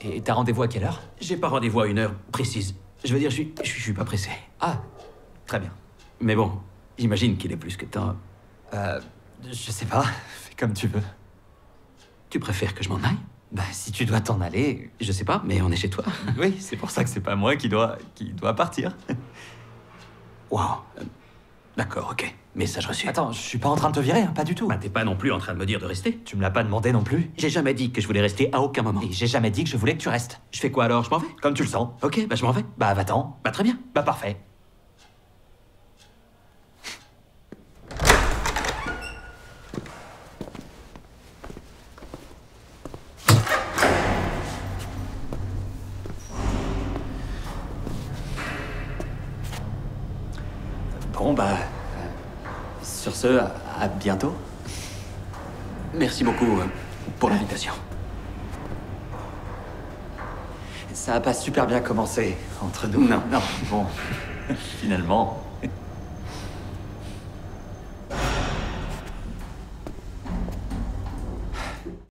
Et t'as rendez-vous à quelle heure? J'ai pas rendez-vous à une heure précise. Je veux dire, je suis, je suis- pas pressé. Ah, très bien. Mais bon, j'imagine qu'il est plus que temps. Euh, je sais pas, fais comme tu veux. Tu préfères que je m'en aille? Bah, si tu dois t'en aller... Je sais pas, mais on est chez toi. Oui, c'est pour ça que c'est pas moi qui dois, qui dois partir. Waouh. D'accord, ok. Message reçu. Attends, je suis pas en train de te virer, hein, pas du tout. Bah, t'es pas non plus en train de me dire de rester. Tu me l'as pas demandé non plus. J'ai jamais dit que je voulais rester à aucun moment. Et j'ai jamais dit que je voulais que tu restes. Je fais quoi alors? Je m'en vais? Comme tu le sens. Ok, bah je m'en vais. Bah, va-t'en. Bah très bien. Bah, parfait. Bon, bah... euh, Sur ce, à, bientôt. Merci beaucoup euh, pour l'invitation. Ça a pas super bien commencé entre nous. Non. non. Bon, finalement.